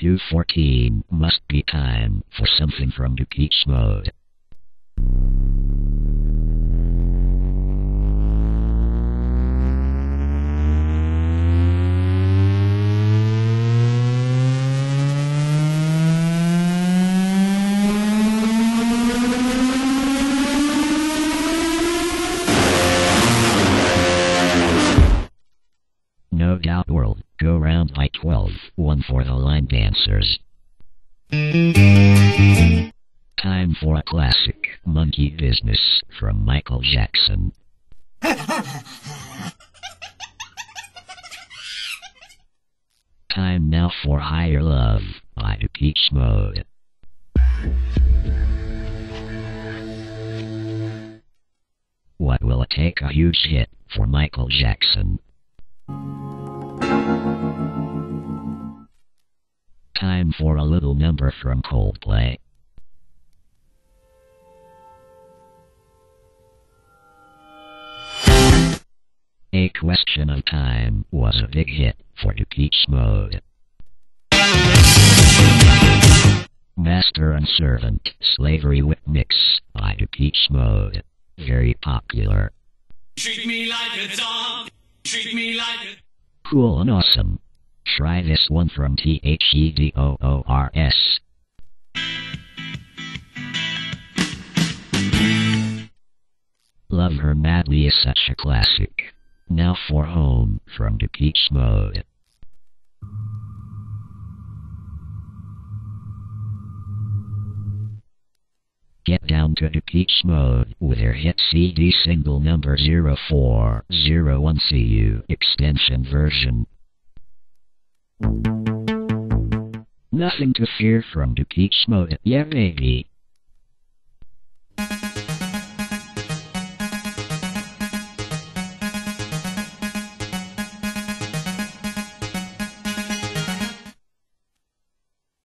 214 must be time for something from Depeche Mode. No Doubt go round by 12, one for the line dancers. Time for a classic, Monkey Business, from Michael Jackson. Time now for Higher Love, by Depeche Mode. What will it take a huge hit for Michael Jackson? Time for a little number from Coldplay. A Question of Time was a big hit for Depeche Mode. Master and Servant, Slavery Whip Mix by Depeche Mode. Very popular. Treat me like a dog. Treat me like a Cool and awesome. Try this one from T H E D O O R S. Love Her Madly is such a classic. Now for Home from Depeche Mode. Get down to Depeche Mode with their hit CD single number 0401 CU extension version. Nothing to fear from Depeche Mode, yeah baby.